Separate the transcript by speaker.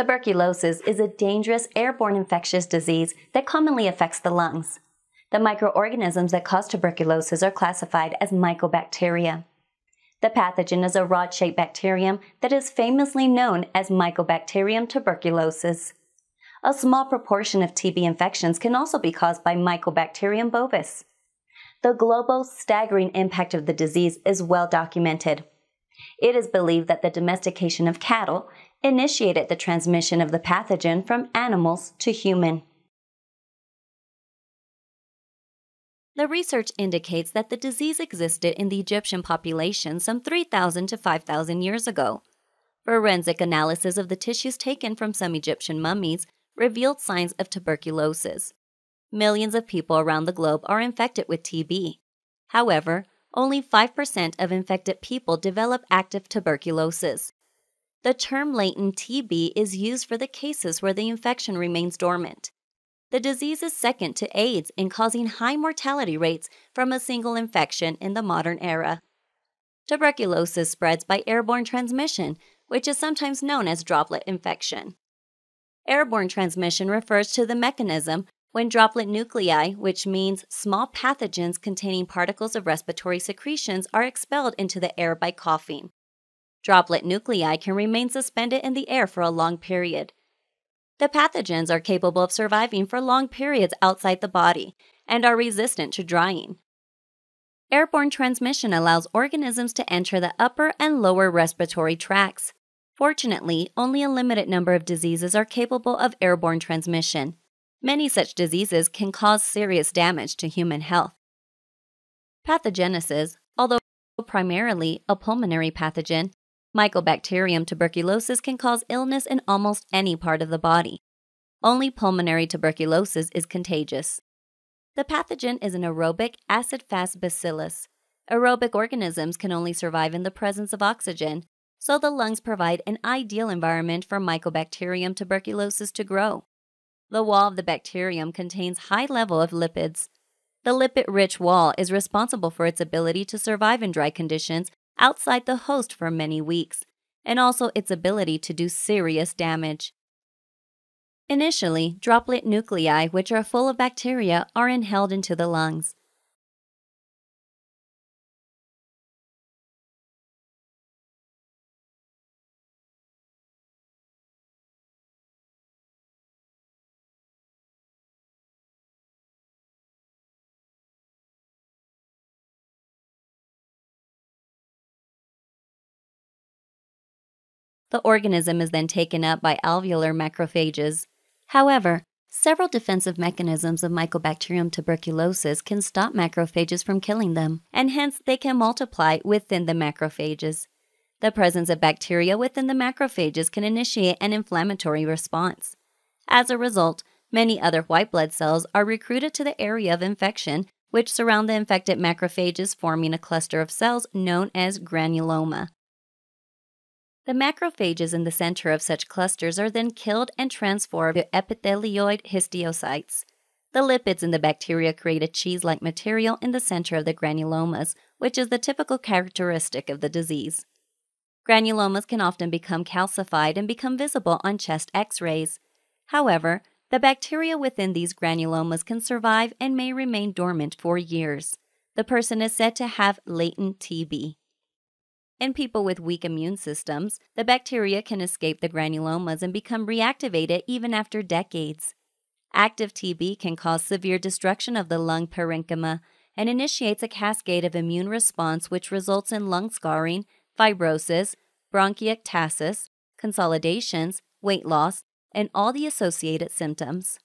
Speaker 1: Tuberculosis is a dangerous airborne infectious disease that commonly affects the lungs. The microorganisms that cause tuberculosis are classified as mycobacteria. The pathogen is a rod shaped bacterium that is famously known as Mycobacterium tuberculosis. A small proportion of TB infections can also be caused by Mycobacterium bovis. The global staggering impact of the disease is well documented. It is believed that the domestication of cattle initiated the transmission of the pathogen from animals to human.
Speaker 2: The research indicates that the disease existed in the Egyptian population some 3,000 to 5,000 years ago. Forensic analysis of the tissues taken from some Egyptian mummies revealed signs of tuberculosis. Millions of people around the globe are infected with TB. However, only 5% of infected people develop active tuberculosis. The term latent TB is used for the cases where the infection remains dormant. The disease is second to AIDS in causing high mortality rates from a single infection in the modern era. Tuberculosis spreads by airborne transmission, which is sometimes known as droplet infection. Airborne transmission refers to the mechanism when droplet nuclei, which means small pathogens containing particles of respiratory secretions, are expelled into the air by coughing. Droplet nuclei can remain suspended in the air for a long period. The pathogens are capable of surviving for long periods outside the body and are resistant to drying. Airborne transmission allows organisms to enter the upper and lower respiratory tracts. Fortunately, only a limited number of diseases are capable of airborne transmission, Many such diseases can cause serious damage to human health. Pathogenesis, although primarily a pulmonary pathogen, Mycobacterium tuberculosis can cause illness in almost any part of the body. Only pulmonary tuberculosis is contagious. The pathogen is an aerobic acid fast bacillus. Aerobic organisms can only survive in the presence of oxygen, so the lungs provide an ideal environment for Mycobacterium tuberculosis to grow. The wall of the bacterium contains high level of lipids. The lipid-rich wall is responsible for its ability to survive in dry conditions outside the host for many weeks, and also its ability to do serious damage. Initially, droplet nuclei, which are full of bacteria, are inhaled into the lungs. The organism is then taken up by alveolar macrophages. However, several defensive mechanisms of Mycobacterium tuberculosis can stop macrophages from killing them, and hence they can multiply within the macrophages. The presence of bacteria within the macrophages can initiate an inflammatory response. As a result, many other white blood cells are recruited to the area of infection, which surround the infected macrophages, forming a cluster of cells known as granuloma. The macrophages in the center of such clusters are then killed and transformed to epithelioid histiocytes. The lipids in the bacteria create a cheese like material in the center of the granulomas, which is the typical characteristic of the disease. Granulomas can often become calcified and become visible on chest x rays. However, the bacteria within these granulomas can survive and may remain dormant for years. The person is said to have latent TB. In people with weak immune systems, the bacteria can escape the granulomas and become reactivated even after decades. Active TB can cause severe destruction of the lung parenchyma and initiates a cascade of immune response which results in lung scarring, fibrosis, bronchiectasis, consolidations, weight loss, and all the associated symptoms.